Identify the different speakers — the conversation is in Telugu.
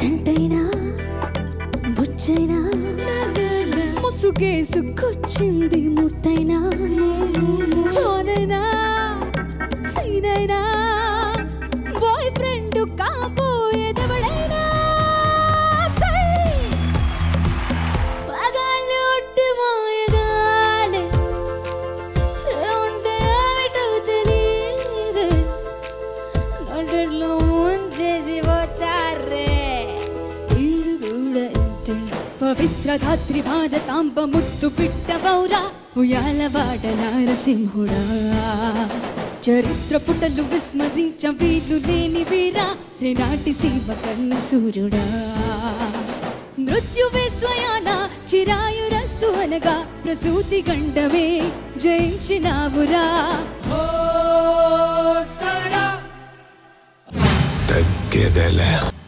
Speaker 1: జంటైనా బుచ్చైనా ముసుగేసుకొచ్చింది ముట్టైనా సీనైనా కూడా ఇంతే పవిత్ర ధాత్రి భారతాంబ ముద్దు పిట్ట బౌరా ఉయాలవాడ నారసింహుడా. చరిత్ర పుటలు విస్మరించ వీలు లేని వీరా రేనాటి శివ కన్న సూర్యుడా. మృత్యువే స్వయాన చిరాయురస్తు అనగా ప్రసూతి గండమే జయించినావురా.
Speaker 2: తగ్గేదేలే.